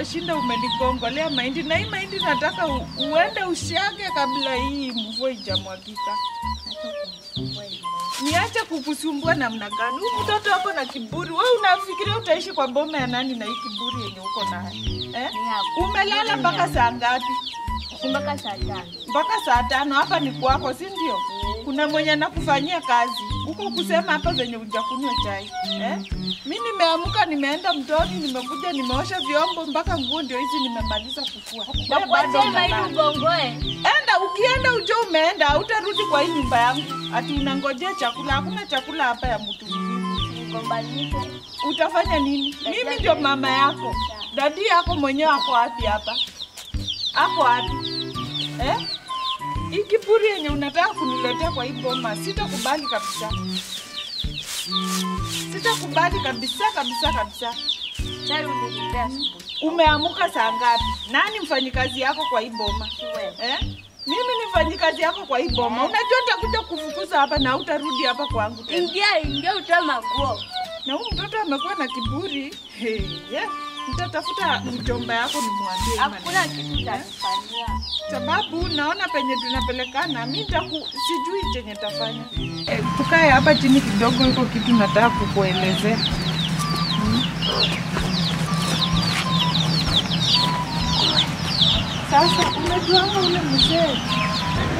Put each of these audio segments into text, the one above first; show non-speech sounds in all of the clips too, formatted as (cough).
utashinda umeligongolea mahindi, na hii mahindi nataka u, uende usiage kabla hii mvua ijamwagika. Niache kukusumbua namna gani? Huyu mtoto wako na kiburi. we unafikiria utaishi kwa boma ya nani na hii kiburi yenye uko nayo eh? Umelala mpaka saa ngapi? mpaka saa tano. mpaka saa tano. Hapa ni kwako, si ndio? Kuna mwenye anakufanyia kazi huko, kusema hapa venye ujakunywa chai eh? Mi nimeamka, nimeenda mtoni, nimekuja, nimeosha vyombo mpaka nguo ndio hizi nimemaliza kufua. Ugongoe. Enda, ukienda ujo umeenda, hautarudi kwa hii nyumba yangu ati unangojea chakula. Hakuna chakula hapa ya mtu. Utafanya nini? Mimi ndio mama yako, dadi yako mwenyewe ako wapi hapa? Ako wapi eh? Hii kiburi yenye unataka kuniletea kwa hii boma, sitakubali kabisa, sitakubali kabisa kabisa kabisa. Tayari uliniletea asubuhi. Umeamuka saa ngapi? Nani mfanyikazi yako kwa hii boma eh? Mimi ni mfanyikazi yako kwa hii boma. Unajua nitakuja kufukuza hapa na utarudi hapa kwangu. Ingia, ingia utoe maguo. na huyu mtoto amekuwa na kiburi hey, yeah. Nitatafuta mjomba yako nimwambie Hakuna kitu cha kufanyia. sababu naona penye tunapelekana, mimi nitaku sijui chenye tafanya. E, tukae hapa chini kidogo, iko kitu nataka kukuelezea. Hmm. Sasa unajuanga ule mzee,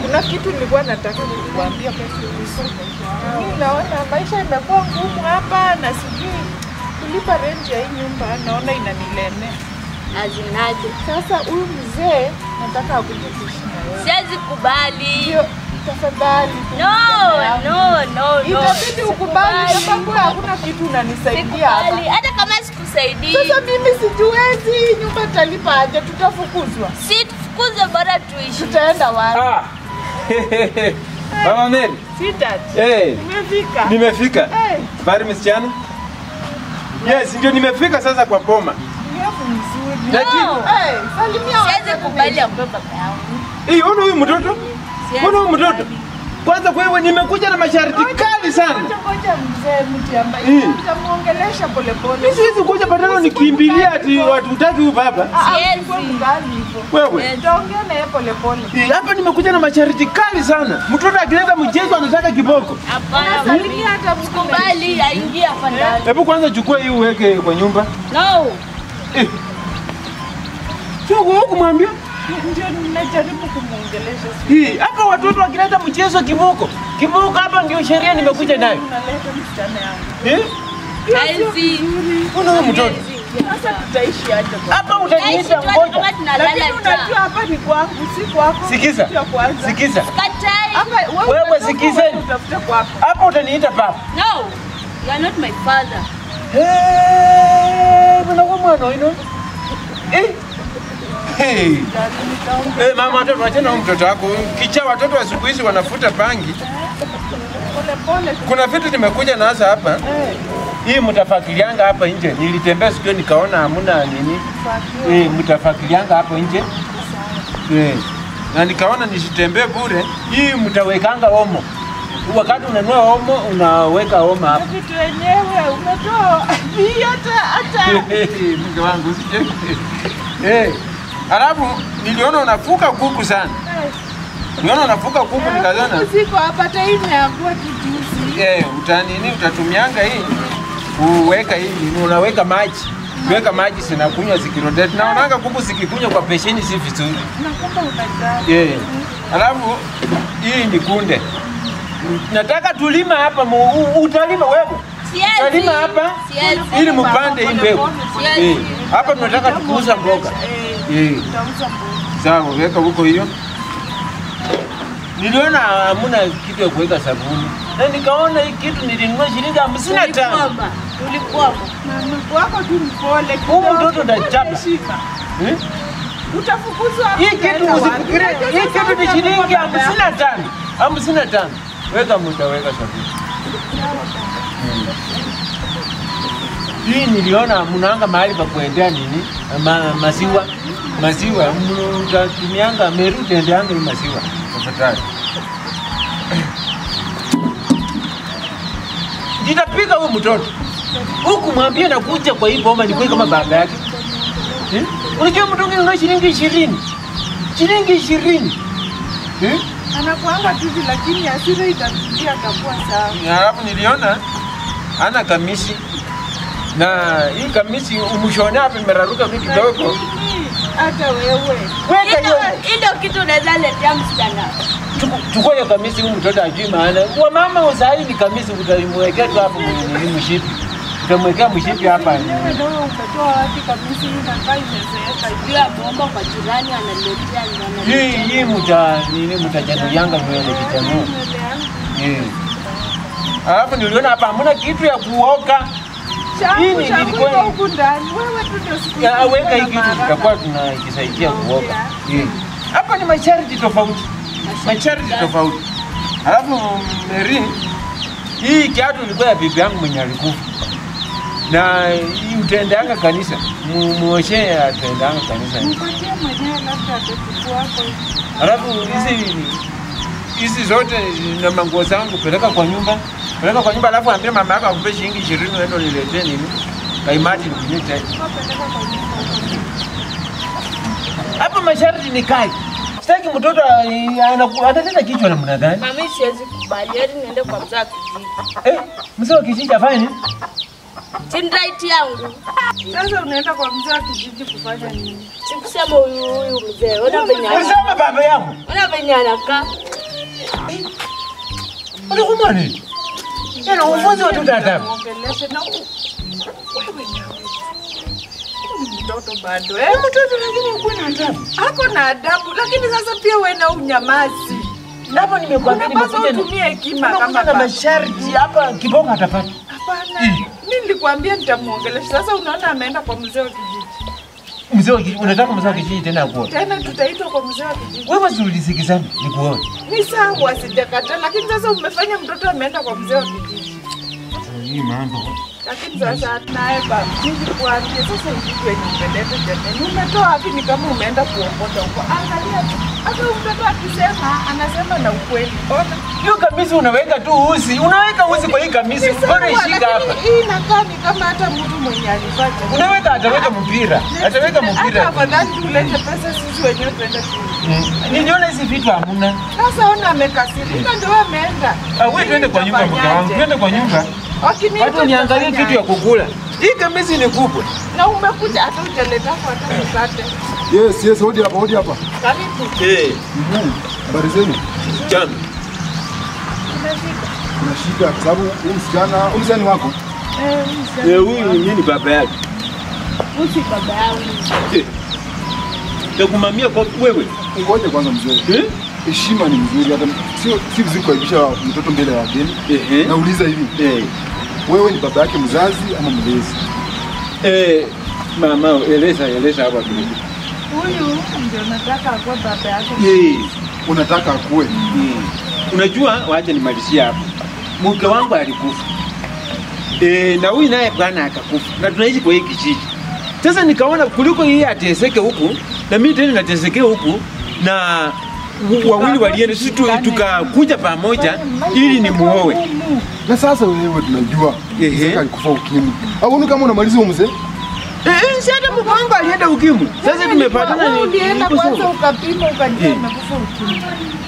kuna kitu nilikuwa nataka kukuambia kuhusu mi naona maisha imekuwa ngumu hapa, na sijui kulipa renti ya hii nyumba, naona inanilemea. Azinaje? Sasa huyu mzee nataka akuje kuishi na wewe. Siwezi kubali. Ndio, tafadhali. No, no, no, no. Itabidi ukubali sababu hakuna kitu unanisaidia hapa. Sikubali. Hata kama sikusaidii. Sasa mimi sijiwezi, nyumba talipa aje? Tutafukuzwa, Si tufukuzwe, bora tuishi. tutaenda wapi? Ah. (laughs) Mama Mary. Sweetheart, Eh, Nimefika. nimefika. Eh, Habari msichana? Yes, ndio nimefika sasa kwa mzuri. Lakini salimia Siwezi kubali ambaye baba yangu. Eh, huyu mtoto? Huyu mtoto? Kubali. kwa hiyo nimekuja na masharti kali sana. Ngoja ngoja mzee mti ambaye polepole. Mimi siwezi kuja badala nikimbilia ati watu utaki huyu baba. Ah, ah. Wewe. Naye polepole. Hapa nimekuja na masharti kali sana. Mtoto akileta mchezo anataka kiboko. Hapana. Salimia hata mtu aingie hapa ndani. Hebu kwanza chukua hii uweke kwa nyumba. No. Eh. Sio huku mwambia. Ndio ninajaribu kumuongelesha. Hii hapa watoto wakileta mchezo kivuko. Kivuko hapa ndio sheria nimekuja nayo. Unaleta msichana yangu. Eh? Mtoto. Sasa tutaishi aje kwa Hapa tunalala Lakini unajua hapa ni kwangu, si kwako. Sikiza. Sikiza. Katai. Hapa wewe sikizeni. kwako. Hapa utaniita papa. No. You are not my father. Eh, mwana wa mwana ino. Eh. Hey. Eh, mama watoto wachana mtoto wako. Kicha watoto wa siku hizi wanafuta pangi. Pole pole. Kuna vitu nimekuja nazo hapa. Eh, Hii mtafakirianga hapa nje. Nilitembea sikio nikaona hamuna nini. fuck you. Eh, mtafakirianga hapo nje. Eh. Na nikaona nisitembee bure. Hii mtawekanga omo. Wakati unanua omo unaweka omo hapa. Vitu wenyewe umetoa hii hata (laughs) hata Mke wangu. (laughs) Eh. Alafu niliona unafuka kuku sana. Niliona unafuka kuku nikaona Siko hapa hata hii imeangua kijuzi. eh utanini utatumianga hii uweka hii unaweka maji. Weka maji zinakunywa zikirotate. Naonanga kuku zikikunywa kwa pesheni si vizuri. Na kumbe unajali. Eh. Alafu hii ni kunde. Nataka tulima hapa utalima wewe. Utalima hapa ili mpande hii mbegu. Eh. Hapa tunataka tukuuza mboga. Eh, Eh. mboga. Sawa, weka huko hiyo. Niliona hamuna kitu ya kuweka sabuni na nikaona hii kitu nilinunua shilingi hamsini na tano. Tulikwama. Tulikwama. Mama wako tu mpole. Huyu mtoto ndachapa. Eh? Utafukuzwa Hii kitu usifikirie, hii kitu ni shilingi hamsini na tano. Hamsini na tano. Weka mtaweka sabuni. Hii niliona mnaanga mahali pa kuendea nini? Ma, maziwa. Maziwa mtatumianga Meru tendeanga hii maziwa. Tafadhali. Nitapiga huyu mtoto. Huku mwambie nakuja kwa hii boma nikuwe kama baba yake. Eh? Unajua mtungi ununua shilingi ishirini, shilingi ishirini eh? Anakuanga tu hivi, lakini asira itatulia, atakuwa sawa. Halafu niliona ana kamisi na hii kamisi umshone hapa imeraruka tu kidogo. Hata wewe Weka hiyo, Ndio kitu unaweza letea msichana. chuku- chukua hiyo kamisi, huyu mtoto ajui maana. Wa mama usahii ni kamisi, utamwekea tu hapo ni mshipi, utamwekea mshipi hapa. wapi kamisi? Inakaa imezeeka. Juu ya bomba kwa jirani analetea ndio Hii hii mta nini nywele kichanua. Alafu niliona hapa hamna kitu ya kuoka. Weka hii kitu tutakuwa tunakisaidia kuoka. Hapa ni masharti tofauti. Masharti tofauti. Alafu Mary, hii kiatu ilikuwa ya bibi yangu mwenye alikufa. Na hii utaendeanga kanisa. Mu- Muoshe ataendeanga kanisa. Alafu hizi hizi zote na manguo zangu peleka kwa nyumba, peleka kwa nyumba, alafu ambia mama yako akupe shilingi ishirini uende uniletee nini kaimati. Peleka kwa masharti ni kai. Sitaki mtoto atatenda kichwa namna gani? Mami siwezi kubali, hadi niende kwa mzee wa kijiji. Eh, mzee wa kijiji afanye nini? Timraiti yangu. Sasa unaenda kwa mzee wa kijiji kufanya nini? Sikusema huyu huyu mzee. Ona venye baba yangu. ona venye anakaa. Unakumwa nini? Yana ufunzi watoto adabu. Mtoto bado eh? Mtoto lakini ukuwe na adabu. Ako na adabu, lakini sasa pia wewe na unyamazi. Napo nimekwambia nimekuja utumie hekima kama na masharti hapa kibonga atapata. Hapana, mimi nilikwambia nitamuongelesha. Sasa unaona ameenda kwa mzee wa kijiji. Mzee wa kijiji, unataka mzee wa kijiji tena akuone? Tena tutaitwa kwa mzee wa kijiji. Wewe si ulisikizana nikuone. Ni sawa, sijakata, lakini sasa umefanya mtoto ameenda kwa mzee wa kijiji. Hii mambo. Lakini sasa naye baba, nilikuambia sasa hivi kwenye umeleta jamani, umetoa wapi? Ni kama umeenda kuokota huko. Angalia tu, hata mtoto akisema anasema na ukweli. Ona Hiyo kamisi unaweka tu uzi, unaweka uzi kwa hii kamisi, Bora ishika hapa? hii inakaa ni kama hata mtu mwenye alipata. Unaweka ataweka mpira, ataweka mpira. Hata afadhali tulete pesa sisi wenyewe tuende tu. Mm. Niliona hizi vitu hamuna. Sasa ona amekasirika, ndio ameenda. Ah, wewe twende kwa nyumba mke wangu, twende kwa nyumba. Watu niangalie kitu ya kukula. Hii kamisi ni kubwa. na umekuja hata ujaleta kwa hata mkate. Yes, yes, hodi hapa, hodi hapa. Karibu. Eh, Mhm. Habari zenu? Jana. Kuna shida kwa sababu huyu msichana, huyu msichana wako. Eh, msichana. Eh, huyu mimi ni baba yake. Usi baba yangu. Eh. Takumamia kwa wewe. Ngoje kwanza mzee. Eh? Heshima ni mzuri hata sio si vizuri kuaibisha mtoto mbele ya wageni. Eh. Nauliza hivi, Eh. wewe ni baba yake mzazi ama mlezi? Eh, mama, eleza eleza hapa kidogo. Huyu ndio nataka akuwe baba yake. Eh. Unataka akue. Mm. Unajua, wacha nimalizie hapo. Mke wangu alikufa e, na huyu naye bwana akakufa, na tunaishi kwa hii kijiji. Sasa nikaona kuliko yeye ateseke huku na mimi tena natesekea huku, na wawili walienda, sisi tu- tukakuja pamoja ili nimuoe. Na sasa wewe tunajua alikufa ukimwi. Au kama unamaliza mzee? Eh, eh, si hata mkongo alienda ukimwi. Sasa tumepatana ni- ulienda kwanza ukapima ukajua Eh. umekufa ukimwi.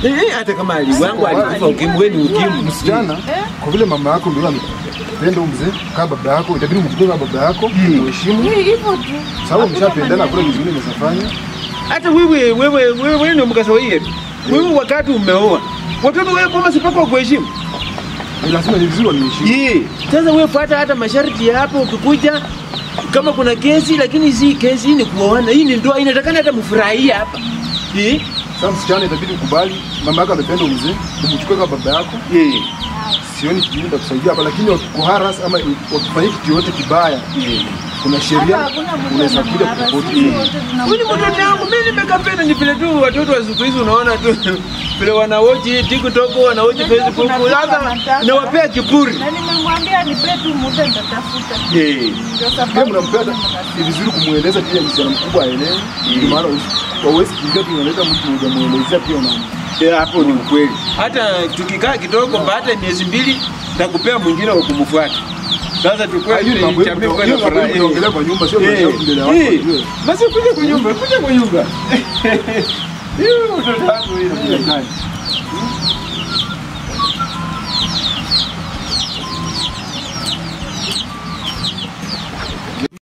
Eh, eh, hata kama ali- wangu alikufa ukimwi, wewe ni ukimwi. Msichana, Eh? kwa vile mama yako ndio amependa mzee kama baba yako, itabidi mchukue baba yako, muheshimu. Hii hivyo tu. Sababu mshapendana, kule kitu kingine hata wewe wewe wewe ndio mkasa wewe wewe wakati umeoa watoto wewe kama sipako kuheshimu Ni lazima ni vizuri waniheshimu. sasa wewe fuata hata masharti hapo ukikuja kama kuna kesi lakini si kesi hii ni kuoana hii ni ndoa inatakana hata mfurahie hapa eh. Sasa msichana, itabidi ukubali mama yako amependa mzee, umchukue kama baba yako. eh. Sioni kitu kingine kusaidia hapa, lakini wakikuharas ama wakifanyia kitu yote kibaya, kuna sheria wote tuna- huyu ni mtoto wangu mimi nimekapenda ni vile tu watoto wa siku hizi unaona tu. (laughs) Vile wanaoji TikTok wanaoji Facebook kuna vitu sasa nawapea kiburi. Na nimemwambia nipe tu muda nitatafuta. Eh. Ndio Kama sababu mnampenda ni vizuri kumweleza pia msichana mkubwa aelewe, ndio maana wawezi kuingia tu unaleta mtu hujamuelezea pia una Eh, hapo ni ukweli. Hata tukikaa kidogo, baada ya miezi mbili, takupea mwingine wa kumfuata. Sasa tunaongelea kwa nyumba, sio Eh, eh. Basi kuja kwa nyumba, kuja kwa nyumba. (laughs) Hiyo mjangani.